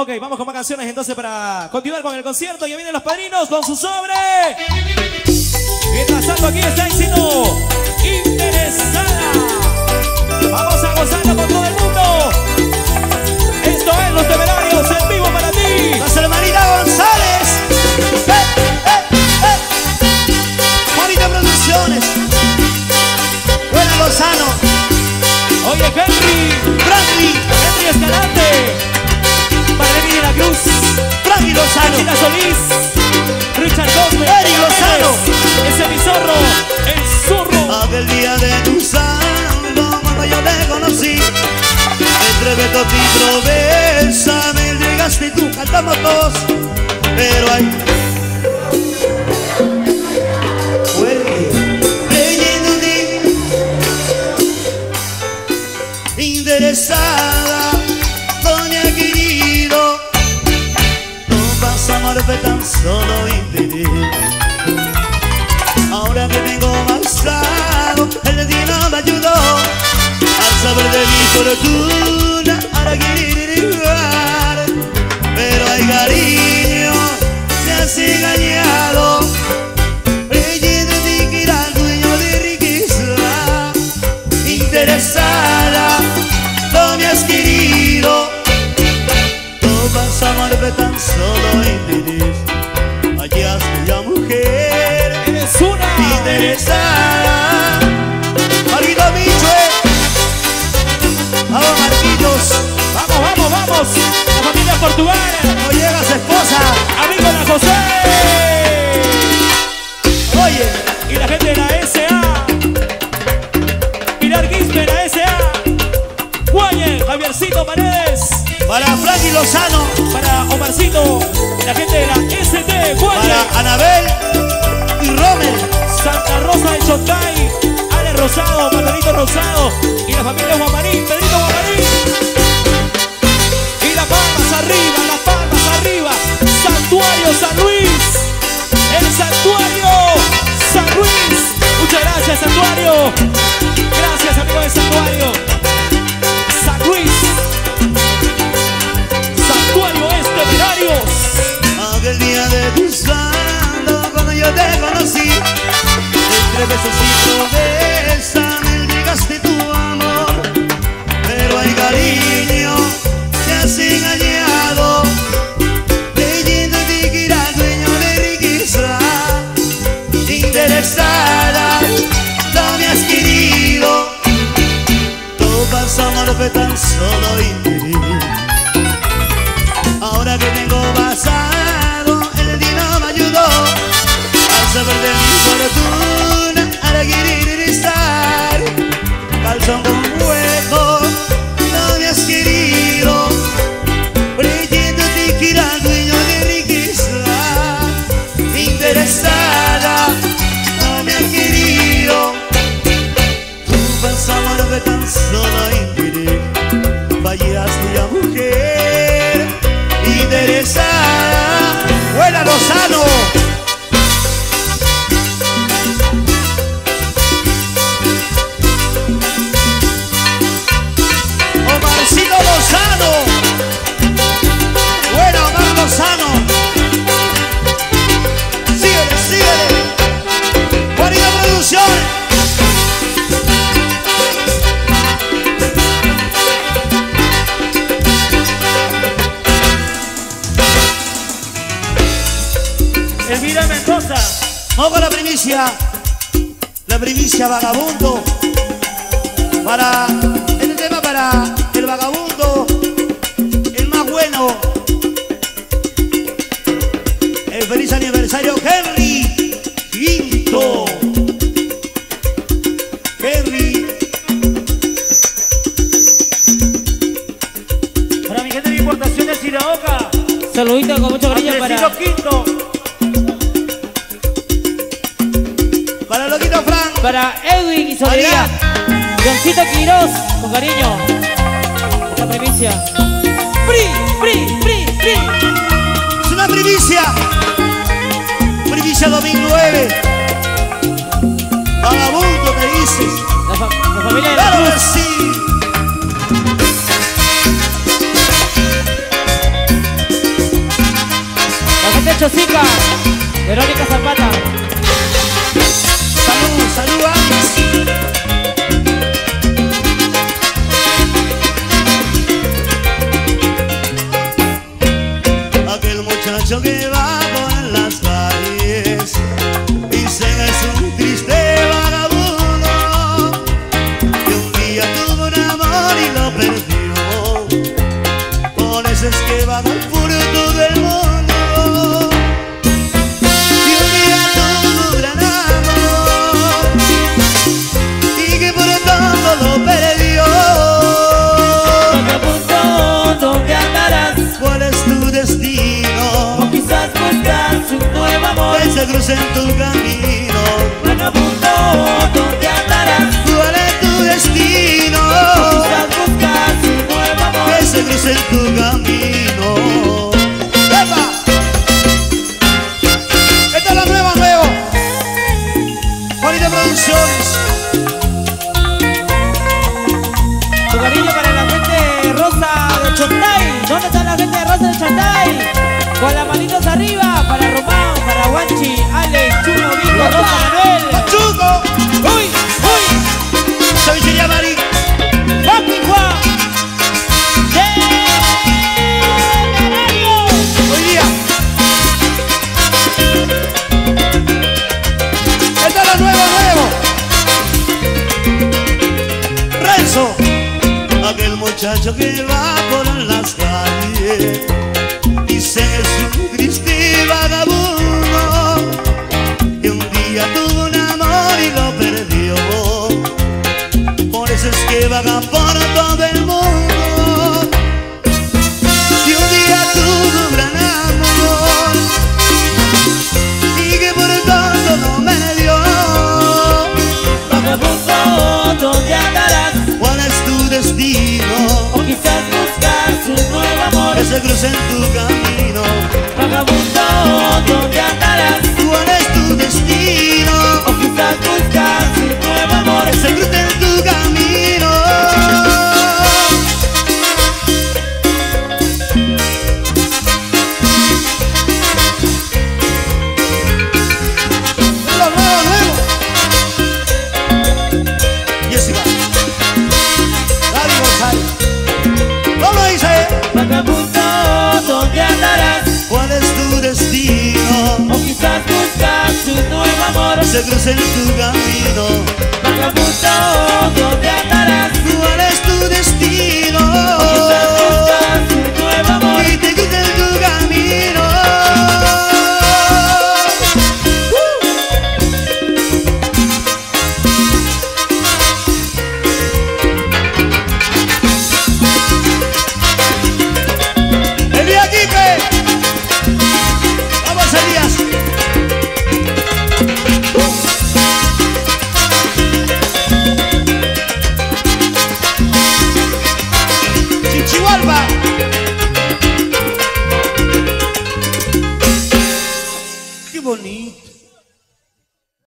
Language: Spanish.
Ok, vamos con más canciones entonces para continuar con el concierto. Ya vienen los padrinos con su sobre. Mientras tanto aquí está diciendo interesada. Vamos a gozarlo con todo el mundo. Esto es Los Temerarios China Solís. Richard Gómez. Eric Lozano. Ese es mi zorro. El zorro. Aquel día de tu santo, cuando yo te conocí, entre Beto y Provenza me llegaste y tú cantamos todos, pero hay. Tan solo interés. Ahora que vengo avanzado, el destino me ayudó al saber de mi fortuna. Interesada. Marquito Michue, vamos Marquitos, Vamos, vamos, vamos. La familia Portugal. no llega su esposa. Amigo de la José. Oye, Y la gente de la SA. Pilar Quispe, la SA. Guaye, Javiercito Paredes. para Frankie Lozano, Para Omarcito, la gente de la ST. Guaye. para Anabel y Romer. Santa Rosa de Chontay. Ale Rosado, Patorito Rosado. Y la familia Guamarín, Pedrito Guamarín. Y las palmas arriba, las palmas arriba. Santuario San Luis. El Santuario San Luis. Muchas gracias, Santuario. Gracias, amigos solo interés. Interesada, Elvira Mendoza. Vamos la primicia. La primicia vagabundo. Para. Este tema para el vagabundo. Para Edwin y Soledad. Johncito Quiroz, con cariño. La primicia. ¡Pri, pri, pri, pri! Es una primicia. Primicia 2009. Vagabundo, te dices. La, fa- la familia de la Claro que Cruz. sí. Sergio Sica, Verónica Zapata. Cruce en tu camino. Vagabundo, ¿dónde andarás? ¿Cuál es tu destino? Quizás buscas un nuevo amor. Que se cruce en tu camino. ¡Epa! Esta es la nueva, nuevo. Juanita Producciones. Tu cariño para la gente rosa de Chontay. ¿Dónde está la gente rosa de Chontay? Con las manitos arriba para Román, para Guanchi, Alex, Chuno, Vico, Rosa Manuel. Pachuco. ¡Uy! ¡Uy! Cevichería Mari. ¡Papi Juan! ¡Temerario! Hoy día. Esta es la nueva, nuevo. Renzo. Aquel muchacho que va por las calles. Dice triste vagabundo. Que un día tuvo un amor y lo perdió. Por eso es que vaga por todo el mundo. Y un día tuvo un gran amor Y que por todo no me dio Vagabundo, ¿dónde andarás? ¿Cuál es tu destino? O quizás buscas un nuevo amor. Que se cruce en tu camino Vagabundo, Se cruce en tu camino. Vagabundo,